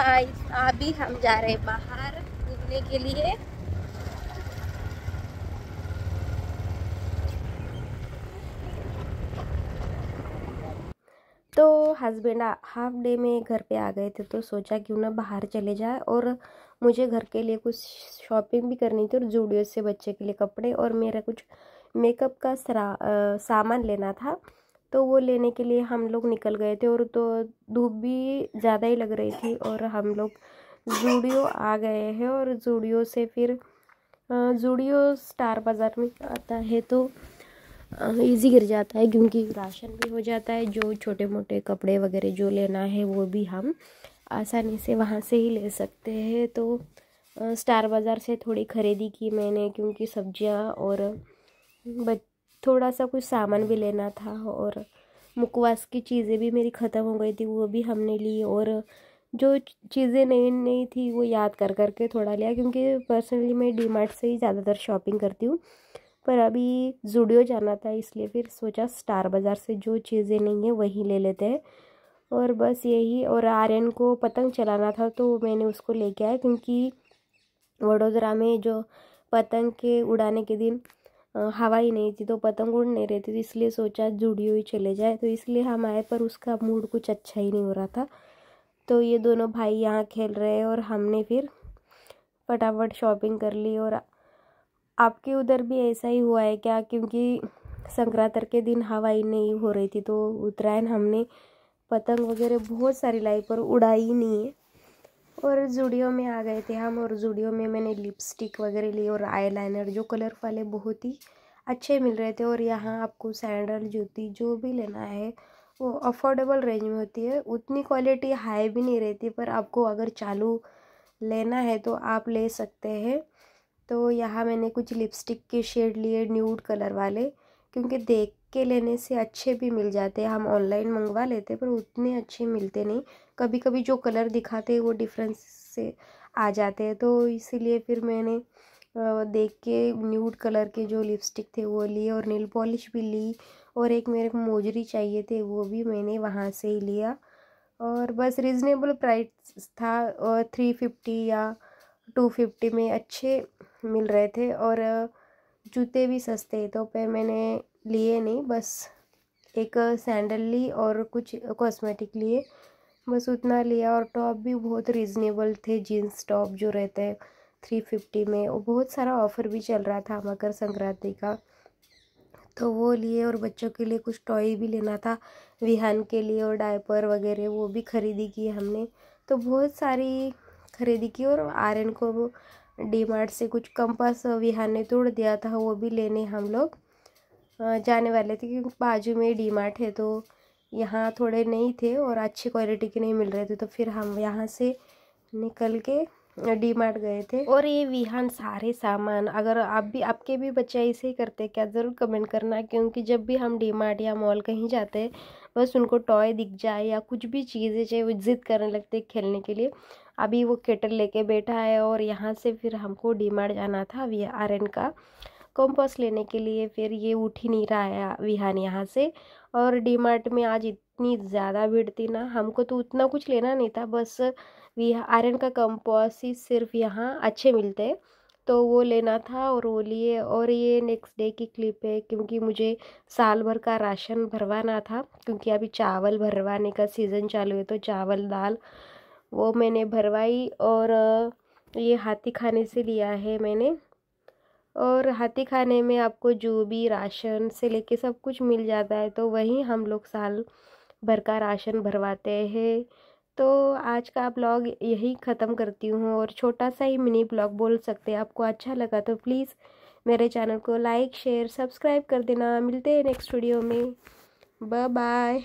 Guys अभी हम जा रहे हैं बाहर घूमने के लिए। तो हस्बैंड हाफ़ डे में घर पे आ गए थे तो सोचा क्यों ना बाहर चले जाए और मुझे घर के लिए कुछ शॉपिंग भी करनी थी और जूडियो से बच्चे के लिए कपड़े और मेरा कुछ मेकअप का सरा, सामान लेना था। तो वो लेने के लिए हम लोग निकल गए थे और तो धूप भी ज़्यादा ही लग रही थी और हम लोग जूडियो आ गए हैं और जूडियो से फिर जूडियो स्टार बाज़ार में आता है तो इजी गिर जाता है क्योंकि राशन भी हो जाता है। जो छोटे मोटे कपड़े वगैरह जो लेना है वो भी हम आसानी से वहाँ से ही ले सकते हैं। तो स्टार बाज़ार से थोड़ी ख़रीदी की मैंने क्योंकि सब्ज़ियाँ और थोड़ा सा कुछ सामान भी लेना था और मुखवास की चीज़ें भी मेरी ख़त्म हो गई थी, वो भी हमने ली और जो चीज़ें नई नई थी वो याद कर कर के थोड़ा लिया क्योंकि पर्सनली मैं डी मार्ट से ही ज़्यादातर शॉपिंग करती हूँ। पर अभी जूडियो जाना था इसलिए फिर सोचा स्टार बाज़ार से जो चीज़ें नहीं है वही ले लेते हैं। और बस यही और आर्यन को पतंग चलाना था तो मैंने उसको लेके आया क्योंकि वडोदरा में जो पतंग के उड़ाने के दिन हवा ही नहीं थी तो पतंग उड़ नहीं रही थी तो इसलिए सोचा जुड़ी हुई चले जाए। तो इसलिए हम आए, पर उसका मूड कुछ अच्छा ही नहीं हो रहा था। तो ये दोनों भाई यहाँ खेल रहे हैं और हमने फिर फटाफट शॉपिंग कर ली। और आपके उधर भी ऐसा ही हुआ है क्या? क्योंकि संक्रांति के दिन हवाई नहीं हो रही थी तो उत्तरायण हमने पतंग वगैरह बहुत सारी लाई, पर उड़ाई नहीं है। और जूडियो में आ गए थे हम और जूडियो में मैंने लिपस्टिक वगैरह ली और आई लाइनर जो कलर वाले बहुत ही अच्छे मिल रहे थे और यहाँ आपको सैंडल जूती जो भी लेना है वो अफोर्डेबल रेंज में होती है। उतनी क्वालिटी हाई भी नहीं रहती पर आपको अगर चालू लेना है तो आप ले सकते हैं। तो यहाँ मैंने कुछ लिपस्टिक के शेड लिए न्यूड कलर वाले क्योंकि देख के लेने से अच्छे भी मिल जाते हैं। हम ऑनलाइन मंगवा लेते पर उतने अच्छे मिलते नहीं। कभी कभी जो कलर दिखाते हैं, वो डिफरेंस से आ जाते हैं। तो इसीलिए फिर मैंने देख के न्यूड कलर के जो लिपस्टिक थे, वो लिए और नील पॉलिश भी ली। और एक मेरे को मोजरी चाहिए थे, वो भी मैंने वहाँ से ही लिया। और बस रिजनेबल प्राइस था और थ्री फिफ्टी या टू फिफ्टी में अच्छे मिल रहे थे। और जूते भी सस्ते तो पे मैंने लिए नहीं, बस एक सैंडल ली और कुछ कॉस्मेटिक लिए। बस उतना लिया और टॉप भी बहुत रीज़नेबल थे जीन्स टॉप जो रहते हैं थ्री फिफ्टी में। और बहुत सारा ऑफ़र भी चल रहा था मकर संक्रांति का। तो वो लिए और बच्चों के लिए कुछ टॉय भी लेना था, विहान के लिए और डायपर वगैरह वो भी ख़रीदी की हमने। तो बहुत सारी खरीदी की और आर्यन को डी मार्ट से कुछ कंपास विहान ने तोड़ दिया था, वो भी लेने हम लोग। जाने वाले थे क्योंकि बाजू में डी मार्ट है तो यहाँ थोड़े नहीं थे और अच्छी क्वालिटी के नहीं मिल रहे थे तो फिर हम यहाँ से निकल के डी मार्ट गए थे। और ये विहान सारे सामान, अगर आप भी, आपके भी बच्चे ऐसे ही करते क्या ज़रूर कमेंट करना क्योंकि जब भी हम डी मार्ट या मॉल कहीं जाते हैं, बस उनको टॉय दिख जाए या कुछ भी चीज़ें चाहे वो ज़िद करने लगते खेलने के लिए, अभी वो केटल लेके बैठा है और यहाँ से फिर हमको डी मार्ट जाना था वी आर एन का। कॉम्पोस लेने के लिए फिर ये उठ ही नहीं रहा है विहान यहाँ से। और डी मार्ट में आज इतनी ज़्यादा भीड़ थी ना, हमको तो उतना कुछ लेना नहीं था, बस वी आयरन का कंपोस ही सिर्फ़ यहाँ अच्छे मिलते। तो वो लेना था और वो लिए और ये नेक्स्ट डे की क्लिप है क्योंकि मुझे साल भर का राशन भरवाना था, क्योंकि अभी चावल भरवाने का सीज़न चालू है तो चावल, दाल वो मैंने भरवाई और ये हाथी खाने से लिया है मैंने। और हाथी खाने में आपको जो भी राशन से लेके सब कुछ मिल जाता है तो वहीं हम लोग साल भर का राशन भरवाते हैं। तो आज का ब्लॉग यही ख़त्म करती हूँ और छोटा सा ही मिनी ब्लॉग बोल सकते हैं, आपको अच्छा लगा तो प्लीज़ मेरे चैनल को लाइक, शेयर, सब्सक्राइब कर देना। मिलते हैं नेक्स्ट वीडियो में। Bye bye